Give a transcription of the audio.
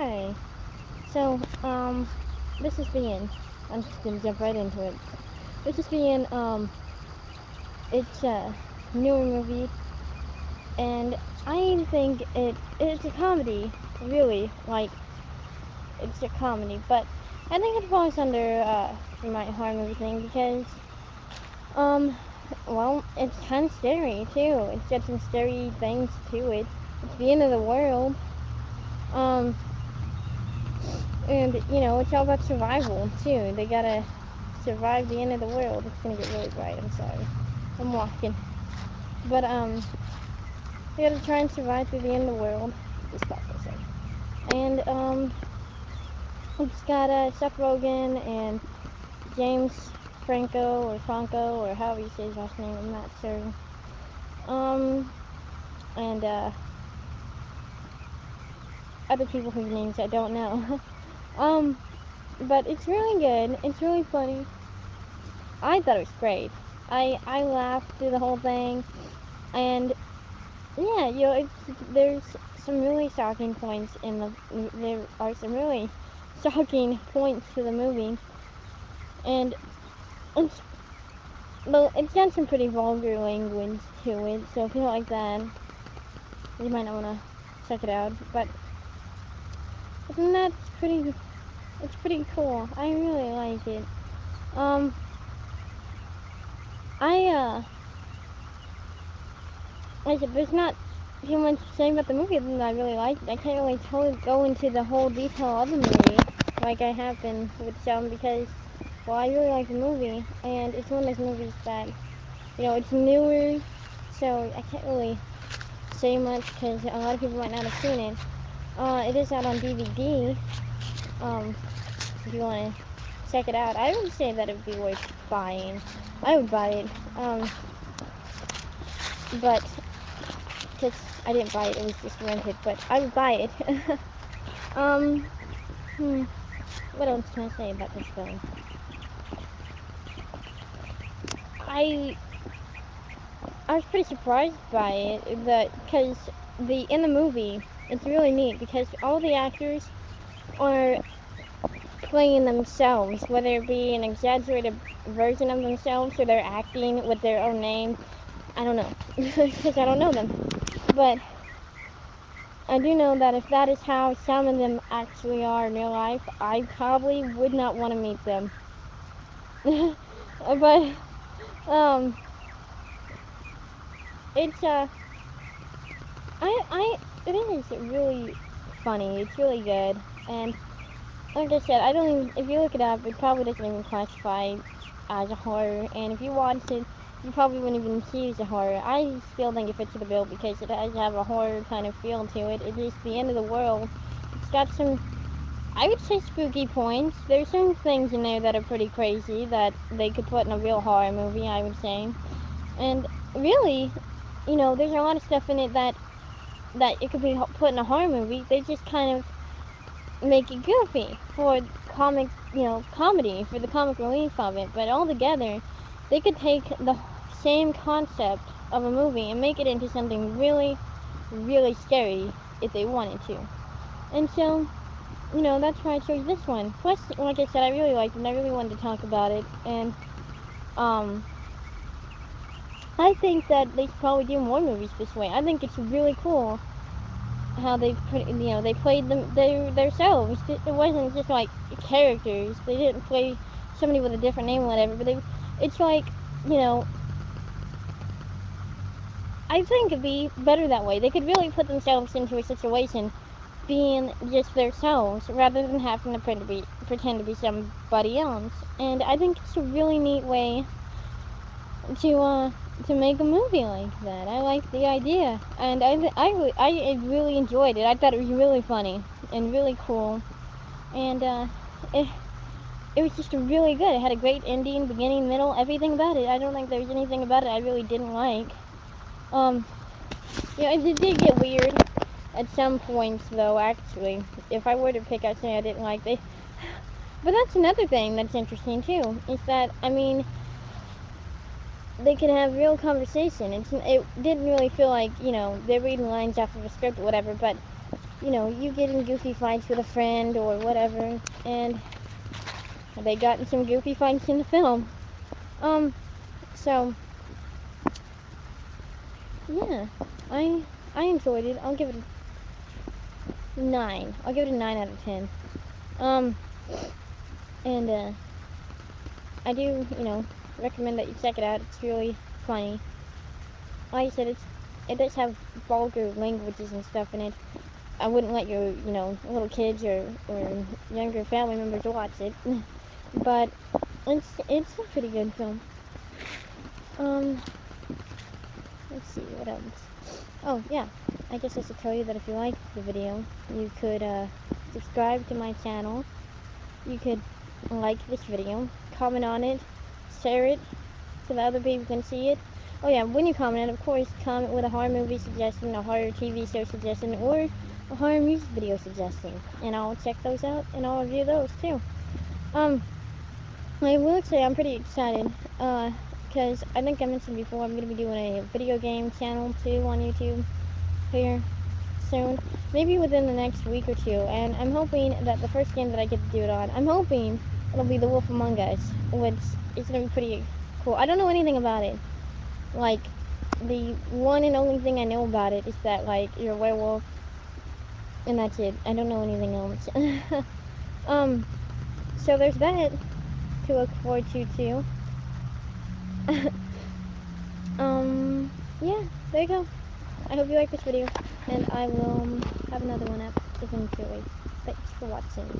Hi. So, um, this is the end, I'm just gonna jump right into it. This is the end, um, it's a newer movie, and I think it, it's a comedy, really, like, it's a comedy, but I think it falls under, uh, my horror movie thing because, um, well, it's kind of scary, too. It's got some scary things to it. It's the end of the world. Um, and, you know, it's all about survival, too. They gotta survive the end of the world. It's gonna get really bright, I'm sorry. I'm walking. But, um, they gotta try and survive through the end of the world. Just thought for a. And, um, it's got, uh, Seth Rogen and James Franco, or Franco, or however you say his last name, I'm not certain. Um, and, uh, other people whose names I don't know. um, but it's really good. It's really funny. I thought it was great. I I laughed through the whole thing, and yeah, you know, it's there's some really shocking points in the there are some really shocking points to the movie, and it's well, it's got some pretty vulgar language to it. So if you don't like that, you might not want to check it out. But and that's pretty, it's pretty cool. I really like it. Um, I, uh, like, there's not too much to say about the movie than I really like it. I can't really totally go into the whole detail of the movie like I have been with some because, well, I really like the movie, and it's one of those movies that, you know, it's newer, so I can't really say much because a lot of people might not have seen it. Uh, it is out on DVD. Um, if you want to check it out, I would say that it would be worth buying. I would buy it. Um, but because I didn't buy it, it was just rented. But I would buy it. um, hmm, what else can I say about this film? I I was pretty surprised by it that because the in the movie it's really neat because all the actors are playing themselves, whether it be an exaggerated version of themselves or they're acting with their own name. I don't know because I don't know them, but I do know that if that is how some of them actually are in real life, I probably would not want to meet them. but um, it's uh, I I it is really funny. It's really good, and like I said, I don't even. If you look it up, it probably doesn't even classify as a horror. And if you watch it, you probably wouldn't even see it as a horror. I still think it fits the bill because it does have a horror kind of feel to it. It is the end of the world. It's got some, I would say, spooky points. There's some things in there that are pretty crazy that they could put in a real horror movie. I would say, and really, you know, there's a lot of stuff in it that that it could be put in a horror movie. They just kind of make it goofy for comic, you know, comedy for the comic relief of it. But all together, they could take the same concept of a movie and make it into something really, really scary if they wanted to. And so, you know, that's why I chose this one. Plus, like I said, I really liked it and I really wanted to talk about it. And, um, I think that they should probably do more movies this way. I think it's really cool how they put, you know, they played them they themselves. It wasn't just like characters. They didn't play somebody with a different name or whatever. But they, it's like, you know, I think it'd be better that way. They could really put themselves into a situation being just themselves rather than having to pretend to be pretend to be somebody else. And I think it's a really neat way to uh to make a movie like that. I like the idea, and I I I really enjoyed it. I thought it was really funny and really cool, and uh, it it was just really good. It had a great ending, beginning, middle, everything about it. I don't think there's anything about it I really didn't like. Um, yeah, it did get weird at some points, though. Actually, if I were to pick out something I didn't like, they. But that's another thing that's interesting too. Is that I mean they can have real conversation. It's, it didn't really feel like, you know, they're reading lines off of a script or whatever, but you know, you get in goofy fights with a friend or whatever, and they got in some goofy fights in the film. Um, so yeah, I I enjoyed it. I'll give it a nine. I'll give it a nine out of ten. Um, and uh, I do, you know, recommend that you check it out. It's really funny. Like I said, it's it does have vulgar languages and stuff in it. I wouldn't let your, you know, little kids or, or younger family members watch it. but it's it's a pretty good film. Um, let's see what else. Oh yeah, I guess I should tell you that if you liked the video, you could uh, subscribe to my channel. You could like this video, comment on it, share it so that other people can see it. Oh yeah, when you comment, of course, comment with a horror movie suggestion, a horror TV show suggestion, or a horror music video suggestion, and I'll check those out and I'll review those too. Um, I will say I'm pretty excited, uh, because I think I mentioned before I'm going to be doing a video game channel too on YouTube here soon, maybe within the next week or two, and I'm hoping that the first game that I get to do it on, I'm hoping it'll be The Wolf Among Us, which is to be pretty cool. I don't know anything about it. Like, the one and only thing I know about it is that, like, you're a werewolf, and that's it. I don't know anything else. um, so there's that to look forward to, too. um, yeah, there you go. I hope you like this video, and I will um, have another one up eventually. Thanks for watching.